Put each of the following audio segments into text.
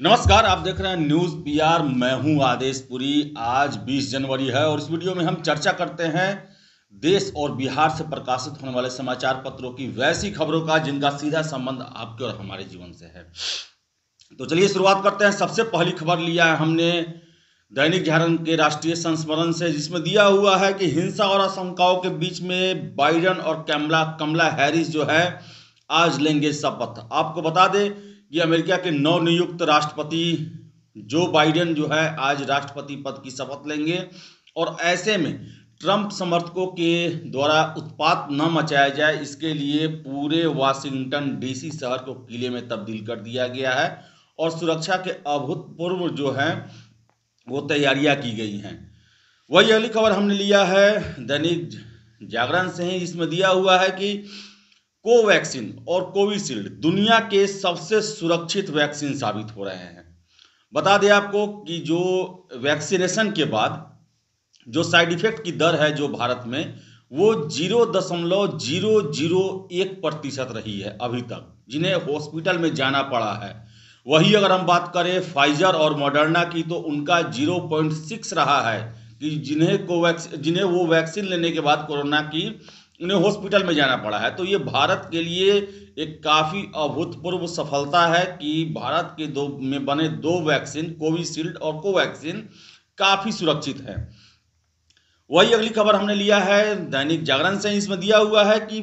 नमस्कार, आप देख रहे हैं न्यूज़ पीआर। मैं हूँ आदेश पुरी। आज 20 जनवरी है और इस वीडियो में हम चर्चा करते हैं देश और बिहार से प्रकाशित होने वाले समाचार पत्रों की वैसी खबरों का, जिनका सीधा संबंध आपके और हमारे जीवन से है। तो चलिए शुरुआत करते हैं। सबसे पहली खबर लिया है हमने दैनिक जागरण के राष्ट्रीय संस्मरण से, जिसमें दिया हुआ है कि हिंसा और आशंकाओं के बीच में बाइडन और कैमला, कमला हैरिस जो है, आज लेंगे शपथ। आपको बता दें कि अमेरिका के नवनियुक्त राष्ट्रपति जो बाइडेन जो है आज राष्ट्रपति पद की शपथ लेंगे और ऐसे में ट्रंप समर्थकों के द्वारा उत्पात न मचाया जाए, इसके लिए पूरे वाशिंगटन डीसी शहर को किले में तब्दील कर दिया गया है और सुरक्षा के अभूतपूर्व जो है, वो तैयारियाँ की गई हैं। वही अगली खबर हमने लिया है, दैनिक जागरण से ही इसमें दिया हुआ है कि कोवैक्सीन और कोविशील्ड दुनिया के सबसे सुरक्षित वैक्सीन साबित हो रहे हैं। बता दें आपको कि जो वैक्सीनेशन के बाद जो साइड इफ़ेक्ट की दर है जो भारत में, वो ज़ीरो दशमलव ज़ीरो ज़ीरो एक प्रतिशत रही है अभी तक, जिन्हें हॉस्पिटल में जाना पड़ा है। वही अगर हम बात करें फाइजर और मॉडर्ना की तो उनका ज़ीरो पॉइंट सिक्स रहा है कि जिन्हें कोवैक्स, जिन्हें वो वैक्सीन लेने के बाद कोरोना की उन्हें हॉस्पिटल में जाना पड़ा है। तो ये भारत के लिए एक काफ़ी अभूतपूर्व सफलता है कि भारत के दो, में बने दो वैक्सीन, कोविशील्ड और कोवैक्सीन, काफ़ी सुरक्षित है। वही अगली खबर हमने लिया है, दैनिक जागरण से इसमें दिया हुआ है कि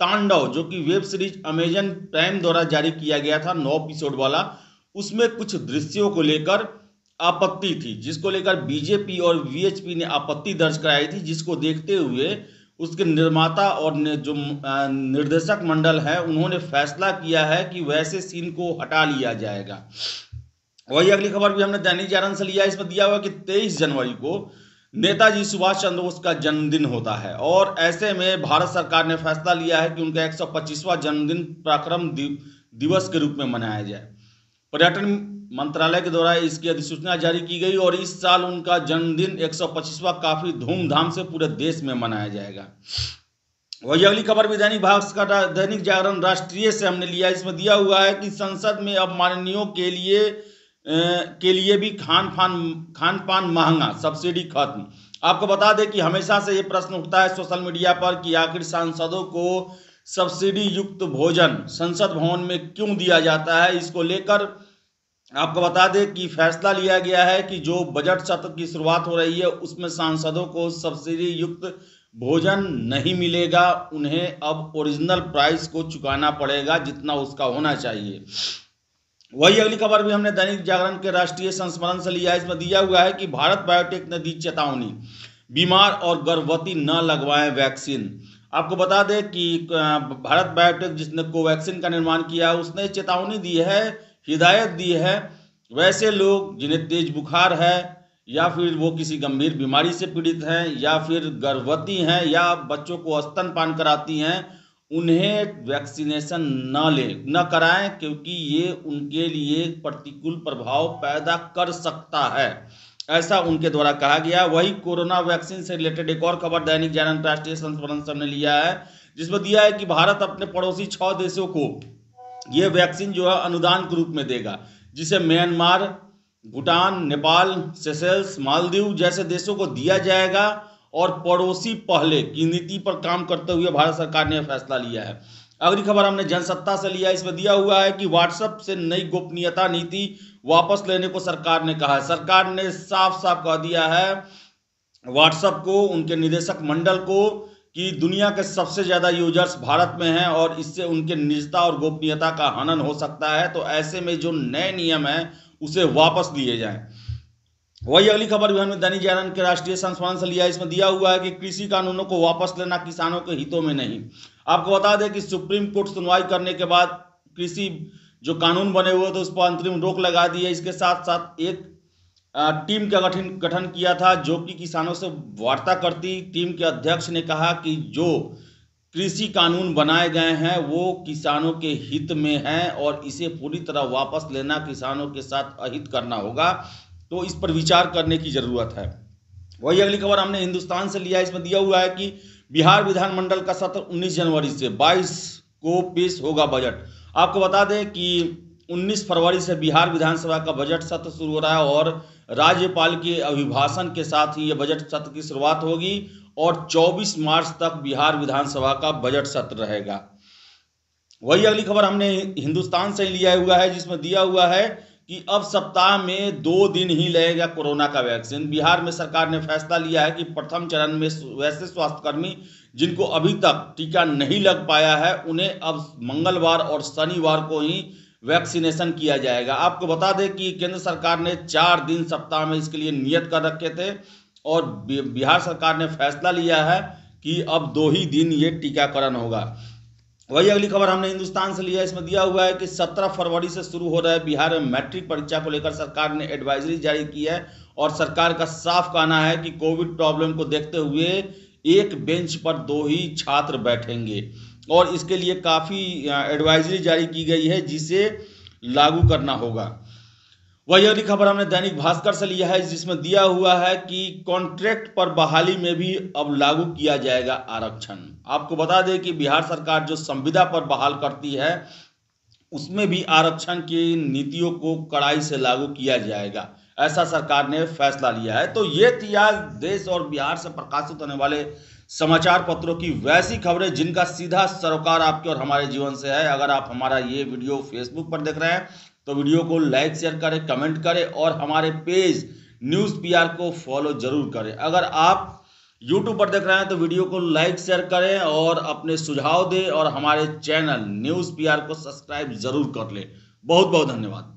तांडव, जो कि वेब सीरीज़ अमेजन प्राइम द्वारा जारी किया गया था, नौ एपिसोड वाला, उसमें कुछ दृश्यों को लेकर आपत्ति थी, जिसको लेकर बीजेपी और वीएचपी ने आपत्ति दर्ज कराई थी, जिसको देखते हुए उसके निर्माता और जो निर्देशक मंडल है, उन्होंने फैसला किया है कि वैसे सीन को हटा लिया जाएगा। वही अगली खबर भी हमने दैनिक जागरण से लिया इसमें दिया हुआ कि 23 जनवरी को नेताजी सुभाष चंद्र बोस का जन्मदिन होता है और ऐसे में भारत सरकार ने फैसला लिया है कि उनका एक जन्मदिन पराक्रम दिवस के रूप में मनाया जाए। पर्यटन मंत्रालय के द्वारा इसकी अधिसूचना जारी की गई और इस साल उनका जन्मदिन एक काफ़ी धूमधाम से पूरे देश में मनाया जाएगा। वही अगली खबर भी दैनिक भास्कर दैनिक जागरण राष्ट्रीय से हमने लिया। इसमें दिया हुआ है कि संसद में अब माननीयों के लिए ए, के लिए भी खान पान खान पान महँगा सब्सिडी खत्म। आपको बता दें कि हमेशा से ये प्रश्न उठता है सोशल मीडिया पर कि आखिर सांसदों को सब्सिडी युक्त भोजन संसद भवन में क्यों दिया जाता है? इसको लेकर आपको बता दें कि फैसला लिया गया है कि जो बजट सत्र की शुरुआत हो रही है, उसमें सांसदों को सब्सिडी युक्त भोजन नहीं मिलेगा। उन्हें अब ओरिजिनल प्राइस को चुकाना पड़ेगा, जितना उसका होना चाहिए। वही अगली खबर भी हमने दैनिक जागरण के राष्ट्रीय संस्मरण से लिया है। इसमें दिया हुआ है कि भारत बायोटेक ने दी चेतावनी। बीमार और गर्भवती न लगवाएँ वैक्सीन। आपको बता दें कि भारत बायोटेक जिसने कोवैक्सीन का निर्माण किया, उसने चेतावनी दी है, हिदायत दी है, वैसे लोग जिन्हें तेज बुखार है, या फिर वो किसी गंभीर बीमारी से पीड़ित हैं, या फिर गर्भवती हैं, या बच्चों को स्तनपान कराती हैं, उन्हें वैक्सीनेशन न लें, न कराएँ, क्योंकि ये उनके लिए प्रतिकूल प्रभाव पैदा कर सकता है। ऐसा उनके द्वारा कहा गया। वही कोरोना वैक्सीन से रिलेटेड एक और खबर दैनिक जागरण राष्ट्रीय संस्मरण सबने लिया है, जिसमें दिया है कि भारत अपने पड़ोसी छह देशों को ये वैक्सीन जो है अनुदान के रूप में देगा, जिसे म्यांमार, भूटान, नेपाल सेसेल्स मालदीव जैसे देशों को दिया जाएगा और पड़ोसी पहले की नीति पर काम करते हुए भारत सरकार ने फैसला लिया है। अगली खबर हमने जनसत्ता से लिया इसमें दिया हुआ है कि व्हाट्सएप से नई गोपनीयता नीति वापस लेने को सरकार ने कहा है। सरकार ने साफ़ साफ़ कह दिया है व्हाट्सएप को, उनके निदेशक मंडल को कि दुनिया के सबसे ज़्यादा यूज़र्स भारत में हैं और इससे उनके निजता और गोपनीयता का हनन हो सकता है। तो ऐसे में जो नए नियम हैं, उसे वापस लिए जाएँ। वही अगली खबर भी हमने दैनिक जागरण के राष्ट्रीय संस्मरण से लिया इसमें दिया हुआ है कि कृषि कानूनों को वापस लेना किसानों के हितों में नहीं। आपको बता दें कि सुप्रीम कोर्ट सुनवाई करने के बाद कृषि जो कानून बने हुए थे उस पर अंतरिम रोक लगा दी है। इसके साथ साथ एक टीम का गठन गठन किया था, जो कि किसानों से वार्ता करती। टीम के अध्यक्ष ने कहा कि जो कृषि कानून बनाए गए हैं, वो किसानों के हित में हैं और इसे पूरी तरह वापस लेना किसानों के साथ अहित करना होगा। तो इस पर विचार करने की ज़रूरत है। वही अगली खबर हमने हिंदुस्तान से लिया। इसमें दिया हुआ है कि बिहार विधानमंडल का सत्र 19 जनवरी से 22 को पेश होगा बजट। आपको बता दें कि 19 फरवरी से बिहार विधानसभा का बजट सत्र शुरू हो रहा है और राज्यपाल के अभिभाषण के साथ ही यह बजट सत्र की शुरुआत होगी और 24 मार्च तक बिहार विधानसभा का बजट सत्र रहेगा। वही अगली खबर हमने हिंदुस्तान से लिया हुआ है, जिसमें दिया हुआ है कि अब सप्ताह में दो दिन ही लगेगा कोरोना का वैक्सीन। बिहार में सरकार ने फैसला लिया है कि प्रथम चरण में वैसे स्वास्थ्यकर्मी जिनको अभी तक टीका नहीं लग पाया है, उन्हें अब मंगलवार और शनिवार को ही वैक्सीनेशन किया जाएगा। आपको बता दें कि केंद्र सरकार ने चार दिन सप्ताह में इसके लिए नियत कर रखे थे और बिहार सरकार ने फैसला लिया है कि अब दो ही दिन ये टीकाकरण होगा। वही अगली खबर हमने हिंदुस्तान से लिया इसमें दिया हुआ है कि 17 फरवरी से शुरू हो रहे बिहार में मैट्रिक परीक्षा को लेकर सरकार ने एडवाइजरी जारी की है और सरकार का साफ़ कहना है कि कोविड प्रॉब्लम को देखते हुए एक बेंच पर दो ही छात्र बैठेंगे। और इसके लिए काफ़ी एडवाइजरी जारी की गई है, जिसे लागू करना होगा। वही अगली खबर हमने दैनिक भास्कर से लिया है, जिसमें दिया हुआ है कि कॉन्ट्रैक्ट पर बहाली में भी अब लागू किया जाएगा आरक्षण। आपको बता दें कि बिहार सरकार जो संविदा पर बहाल करती है, उसमें भी आरक्षण की नीतियों को कड़ाई से लागू किया जाएगा। ऐसा सरकार ने फैसला लिया है। तो ये थी आज देश और बिहार से प्रकाशित होने वाले समाचार पत्रों की वैसी खबरें, जिनका सीधा सरोकार आपके और हमारे जीवन से है। अगर आप हमारा ये वीडियो फेसबुक पर देख रहे हैं तो वीडियो को लाइक, शेयर करें, कमेंट करें और हमारे पेज न्यूज़ पीआर को फॉलो ज़रूर करें। अगर आप यूट्यूब पर देख रहे हैं तो वीडियो को लाइक, शेयर करें और अपने सुझाव दें और हमारे चैनल न्यूज़ पीआर को सब्सक्राइब ज़रूर कर लें। बहुत बहुत धन्यवाद।